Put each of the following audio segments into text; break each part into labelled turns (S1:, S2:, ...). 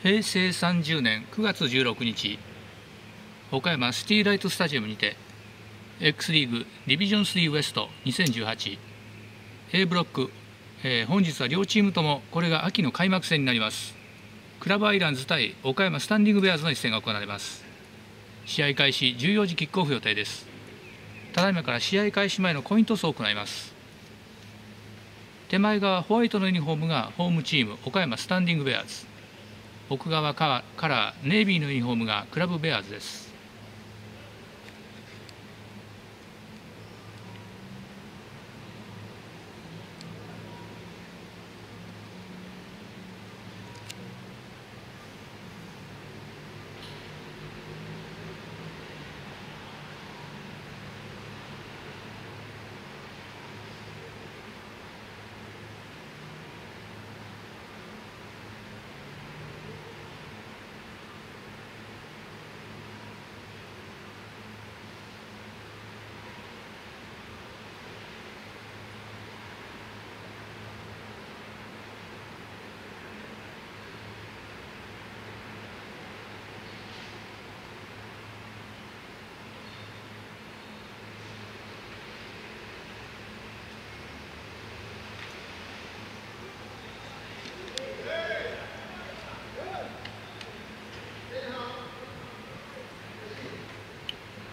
S1: 平成30年9月16日岡山シティライトスタジアムにて X リーグディビジョン3ウエスト 2018A ブロック、えー、本日は両チームともこれが秋の開幕戦になります。クラブアイランズ対岡山スタンディングベアーズの一戦が行われます。試合開始14時キックオフ予定です。ただいまから試合開始前のコイントスを行います。手前側ホワイトのユニフォームがホームチーム岡山スタンディングベアーズ。奥側からネイビーのユニフォームがクラブベアーズです。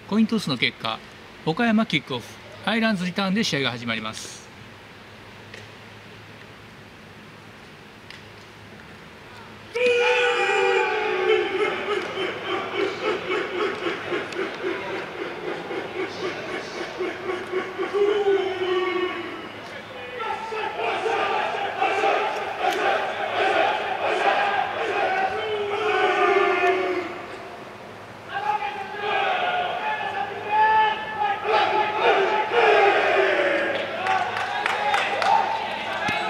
S1: コイントスの結果岡山キックオフアイランズリターンで試合が始まります。